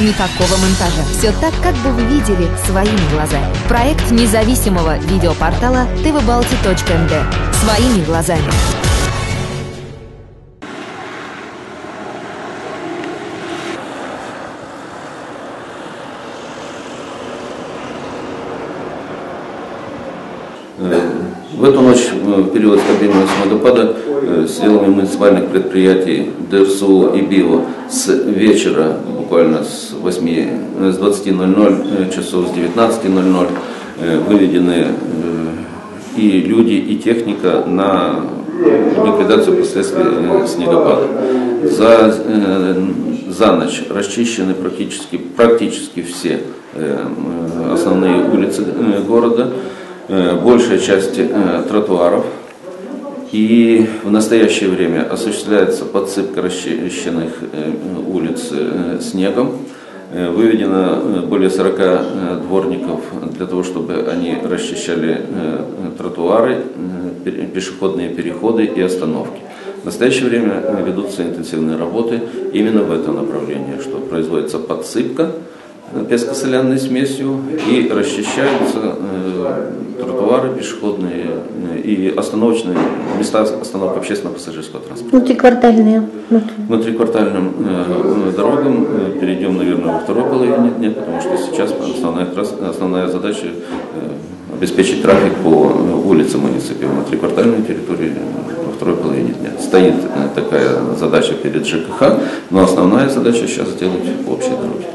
Никакого монтажа. Все так, как бы вы видели своими глазами. Проект независимого видеопортала tvbalti.md. Своими глазами. В эту ночь, в период стабильного снегопада, э, силами муниципальных предприятий ДРСУ и БИО с вечера, буквально с 8, э, с 20.00 э, часов, с 19.00 выведены и люди, и техника на ликвидацию последствий снегопада. За, за ночь расчищены практически, практически все основные улицы города. Э, большая часть э, тротуаров. И в настоящее время осуществляется подсыпка расчищенных э, улиц снегом. Выведено более 40 дворников для того, чтобы они расчищали тротуары, пешеходные переходы и остановки. В настоящее время ведутся интенсивные работы именно в этом направлении, что производится подсыпка пескосолянной смесью и расчищаются э, тротуары пешеходные э, и остановочные места остановок общественного пассажирского транспорта. Внутриквартальные. Внутриквартальным э, дорогам э, перейдем, наверное, во второй половине дня, потому что сейчас основная, основная задача э, обеспечить трафик по улицам муниципии, внутриквартальной территории во второй половине дня. Стоит э, такая задача перед ЖКХ, но основная задача сейчас сделать общие дороги.